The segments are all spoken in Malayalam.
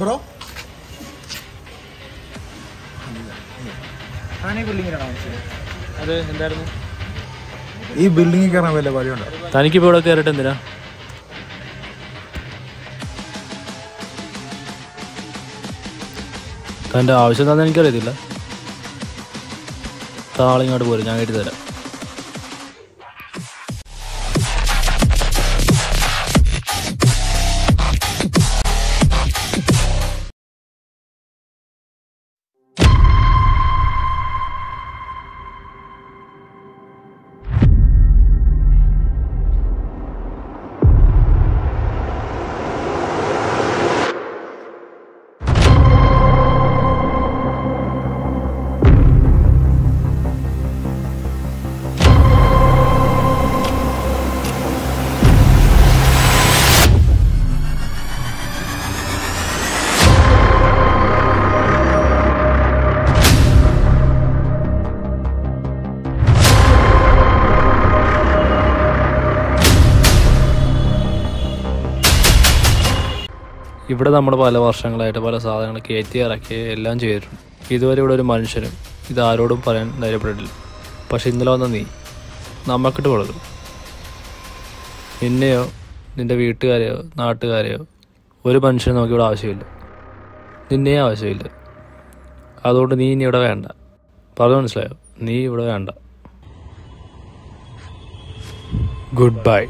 ബ്രോ? താനീ ബിൽഡിങ്ങിലാണോ മനസ്സിലായത് അത് എന്തായിരുന്നു? ഈ ബിൽഡിംഗിൽ കയറാൻ വല്ല വഴിയുണ്ടോ? തനിക്കിപ്പോൾ ഇവിടെ കയറിയിട്ട് എന്തിനാ? തന്റെ ആവശ്യം എന്താണെന്ന് എനിക്കറിയത്തില്ല. താളിങ്ങോട്ട് പോരും ഞാൻ കയറ്റി തരാം ഇവിടെ നമ്മൾ പല വർഷങ്ങളായിട്ട് പല സാധനങ്ങൾ കയറ്റി ഇറക്കി എല്ലാം ചെയ്തിട്ടുണ്ട്. ഇതുവരെ ഇവിടെ ഒരു മനുഷ്യനും ഇതാരോടും പറയാൻ ധൈര്യപ്പെട്ടിട്ടില്ല. പക്ഷെ ഇന്നലെ വന്ന നീ നമ്മക്കിട്ട് കൊടുക്കും. നിന്നെയോ നിന്റെ വീട്ടുകാരെയോ നാട്ടുകാരെയോ ഒരു മനുഷ്യനും നമുക്കിവിടെ ആവശ്യമില്ല. നിന്നെയും ആവശ്യമില്ല. അതുകൊണ്ട് നീ ഇനി ഇവിടെ വേണ്ട. പറഞ്ഞു മനസ്സിലായോ? നീ ഇവിടെ വേണ്ട. ഗുഡ് ബൈ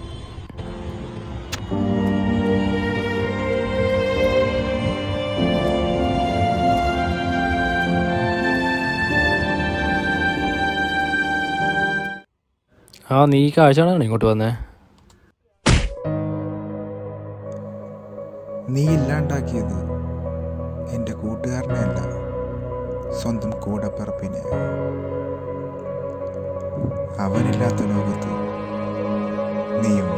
ആ നീ കാഴ്ചയാണോ ഇങ്ങോട്ട് വന്നേ? നീ ഇല്ലാണ്ടാക്കിയത് എന്റെ കൂട്ടുകാരനെയല്ല സ്വന്തം കൂടപ്പിറപ്പിനെ. അവനില്ലാത്ത ലോകത്ത് നീയും